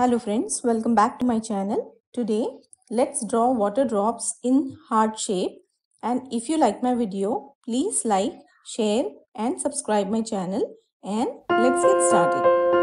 Hello friends, welcome back to my channel. Today, let's draw water drops in heart shape. And if you like my video, please like, share and subscribe my channel. And let's get started.